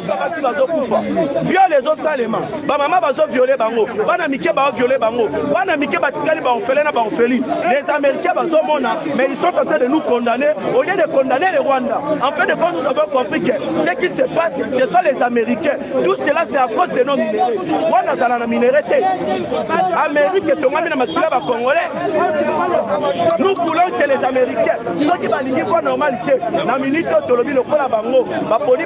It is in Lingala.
basi bazokufa viole ezosalema bamama bazoviole bango bana mike baoviole bango bana mike batikali baorphelin na baorphelin les américains bazomona mais ils sont en train de nous condamner au lieu de condamner le rwanda en fin de compte nous avons compris que ce qui se passe ce sont les américains tout cela c'est à cause de nos minéraux wana azala na minéraux te amérique etongami na makila ya bacongolais nous voulons que les américains soki balingi voie normale te na minute oyo tolobi lokola bango baponi